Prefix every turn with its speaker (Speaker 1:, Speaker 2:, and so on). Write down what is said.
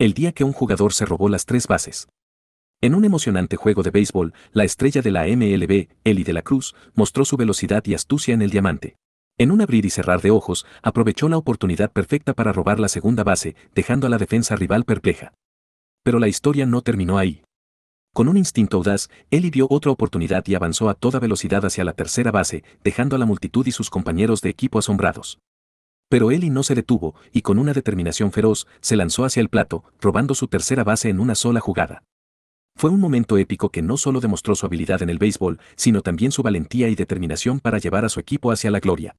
Speaker 1: El día que un jugador se robó las tres bases. En un emocionante juego de béisbol, la estrella de la MLB, Eli de la Cruz, mostró su velocidad y astucia en el diamante. En un abrir y cerrar de ojos, aprovechó la oportunidad perfecta para robar la segunda base, dejando a la defensa rival perpleja. Pero la historia no terminó ahí. Con un instinto audaz, Eli vio otra oportunidad y avanzó a toda velocidad hacia la tercera base, dejando a la multitud y sus compañeros de equipo asombrados. Pero Eli no se detuvo, y con una determinación feroz, se lanzó hacia el plato, robando su tercera base en una sola jugada. Fue un momento épico que no solo demostró su habilidad en el béisbol, sino también su valentía y determinación para llevar a su equipo hacia la gloria.